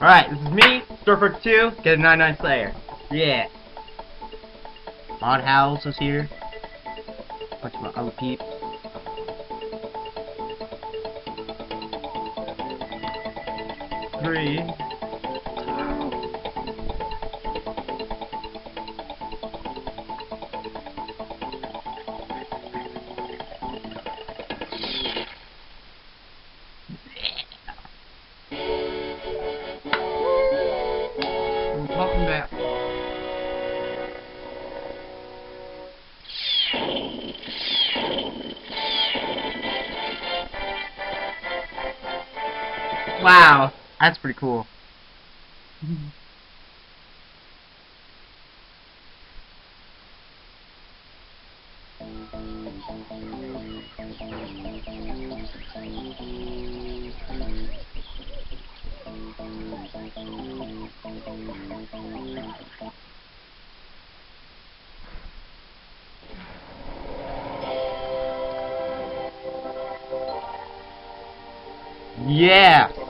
Alright, this is me, Storeford 2, get a 99 Slayer. Yeah. Odd House is here. Bunch of my other peeps. Three. Wow, that's pretty cool. Yeah.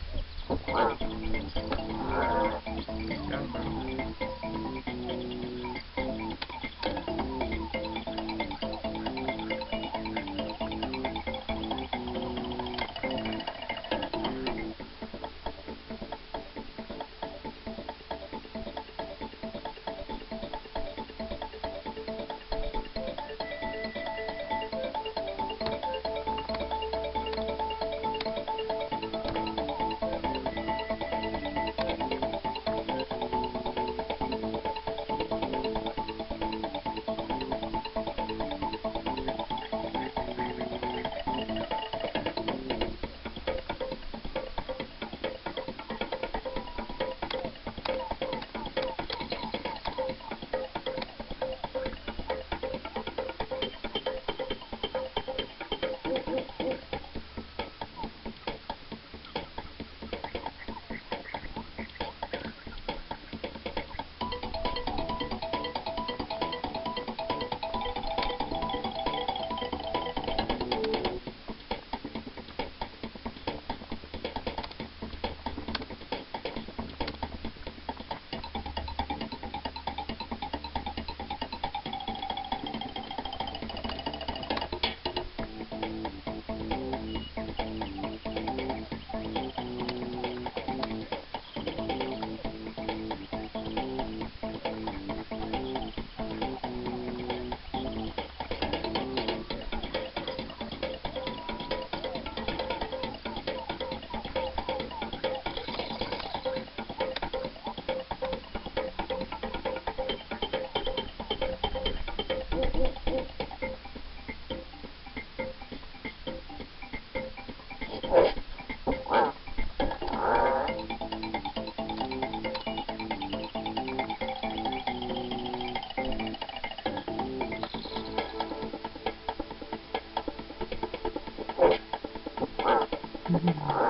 mismo.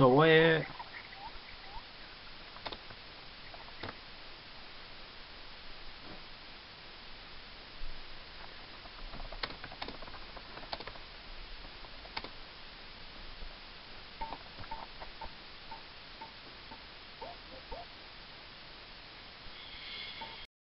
So where